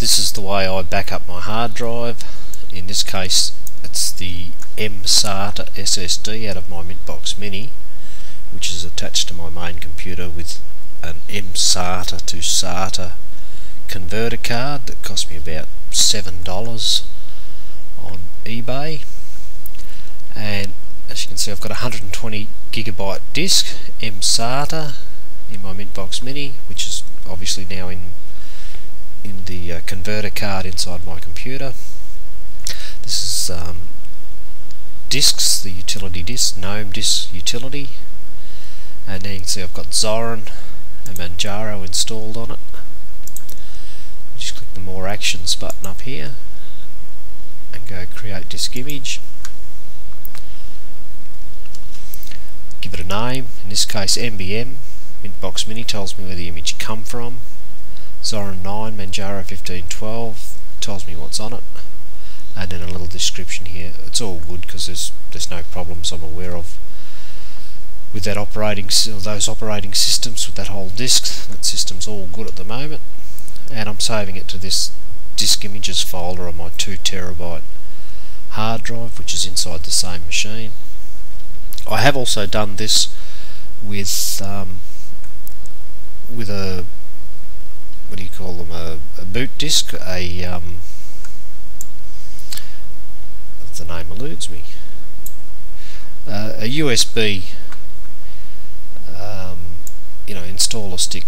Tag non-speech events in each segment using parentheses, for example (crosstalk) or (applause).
this is the way I back up my hard drive. In this case it's the M-SATA SSD out of my Mintbox Mini which is attached to my main computer with an M-SATA to SATA converter card that cost me about $7 on eBay. And as you can see I've got a 120 gigabyte disk M-SATA in my Mintbox Mini which is obviously now in in the uh, converter card inside my computer. This is um, disks, the utility disk, GNOME disk utility. And now you can see I've got Zorin and Manjaro installed on it. Just click the More Actions button up here and go Create Disk Image. Give it a name, in this case MBM. Mintbox Mini tells me where the image come from. Zorin 9, Manjaro 1512 tells me what's on it and then a little description here. It's all good because there's there's no problems I'm aware of with that operating those operating systems with that whole disk. That system's all good at the moment and I'm saving it to this disk images folder on my 2 terabyte hard drive which is inside the same machine. I have also done this with um, with a do you call them, a, a boot disk, a, um, the name eludes me, uh, a USB, um, you know, installer stick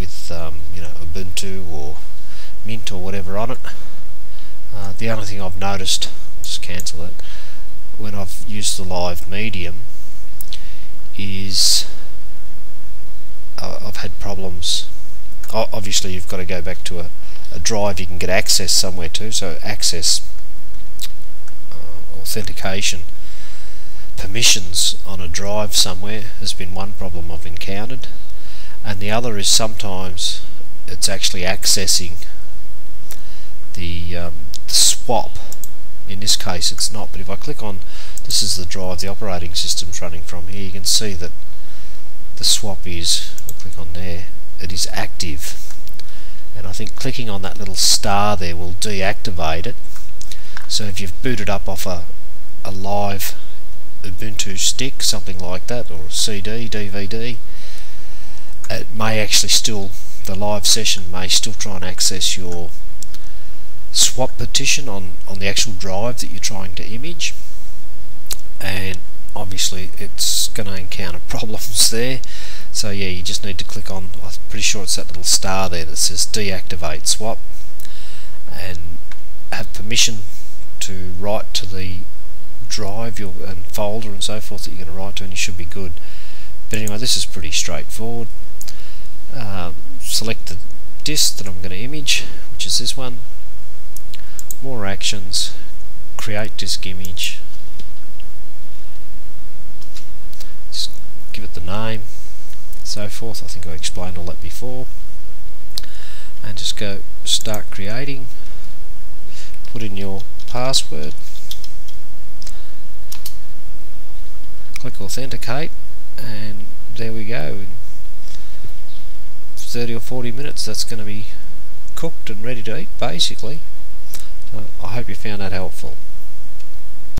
with, um, you know, Ubuntu or Mint or whatever on it. Uh, the only thing I've noticed, just cancel it, when I've used the live medium is had problems. Obviously, you've got to go back to a, a, drive you can get access somewhere to. So access uh, authentication permissions on a drive somewhere has been one problem I've encountered, and the other is sometimes it's actually accessing the, um, the swap. In this case, it's not. But if I click on this is the drive the operating system's running from here, you can see that the swap is, I'll click on there, it is active. And I think clicking on that little star there will deactivate it. So if you've booted up off a, a live Ubuntu stick, something like that, or a CD, DVD, it may actually still, the live session may still try and access your swap partition on, on the actual drive that you're trying to image. And obviously it's going to encounter (laughs) problems there. So yeah you just need to click on I'm pretty sure it's that little star there that says deactivate swap and have permission to write to the drive your and folder and so forth that you're going to write to and you should be good. But anyway this is pretty straightforward. Um, select the disk that I'm going to image which is this one. More actions. Create disk image give it the name, so forth. I think I explained all that before. And just go start creating, put in your password, click authenticate, and there we go. In 30 or 40 minutes that's going to be cooked and ready to eat basically. So I hope you found that helpful.